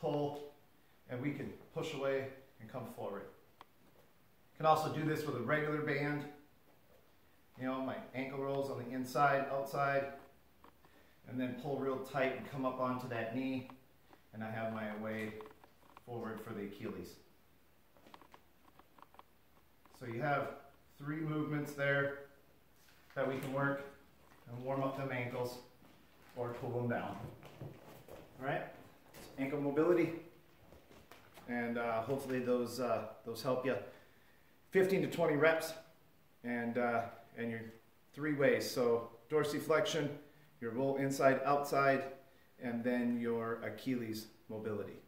pull, and we can push away and come forward. You Can also do this with a regular band. You know, my ankle rolls on the inside, outside, and then pull real tight and come up onto that knee, and I have my way forward for the Achilles. So you have three movements there that we can work and warm up them ankles or pull them down. Ankle mobility, and uh, hopefully those uh, those help you. 15 to 20 reps, and uh, and your three ways. So dorsiflexion, your roll inside outside, and then your Achilles mobility.